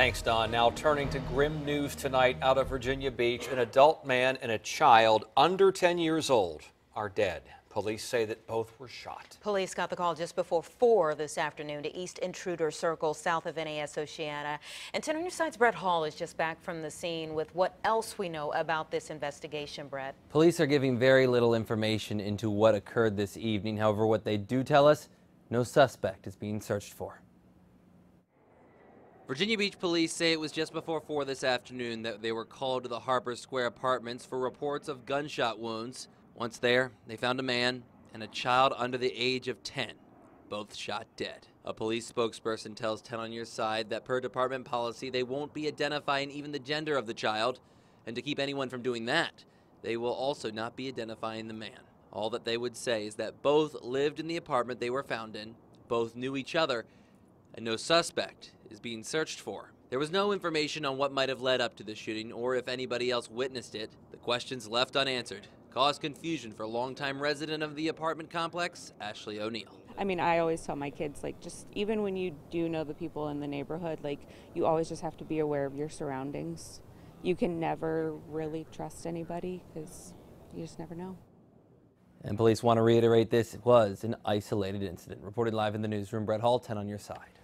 Thanks, Don. Now turning to grim news tonight out of Virginia Beach. An adult man and a child under 10 years old are dead. Police say that both were shot. Police got the call just before 4 this afternoon to East Intruder Circle, south of NAS Oceana. And 10 on your side's Brett Hall is just back from the scene with what else we know about this investigation, Brett. Police are giving very little information into what occurred this evening. However, what they do tell us, no suspect is being searched for. Virginia Beach police say it was just before 4 this afternoon that they were called to the Harper Square apartments for reports of gunshot wounds. Once there, they found a man and a child under the age of 10, both shot dead. A police spokesperson tells 10 on your side that per department policy, they won't be identifying even the gender of the child, and to keep anyone from doing that, they will also not be identifying the man. All that they would say is that both lived in the apartment they were found in, both knew each other, and no suspect is being searched for. There was no information on what might have led up to the shooting or if anybody else witnessed it. The questions left unanswered caused confusion for longtime resident of the apartment complex, Ashley O'Neill. I mean, I always tell my kids, like, just even when you do know the people in the neighborhood, like, you always just have to be aware of your surroundings. You can never really trust anybody because you just never know. And police want to reiterate this was an isolated incident. Reported live in the newsroom, Brett Hall, 10 on your side.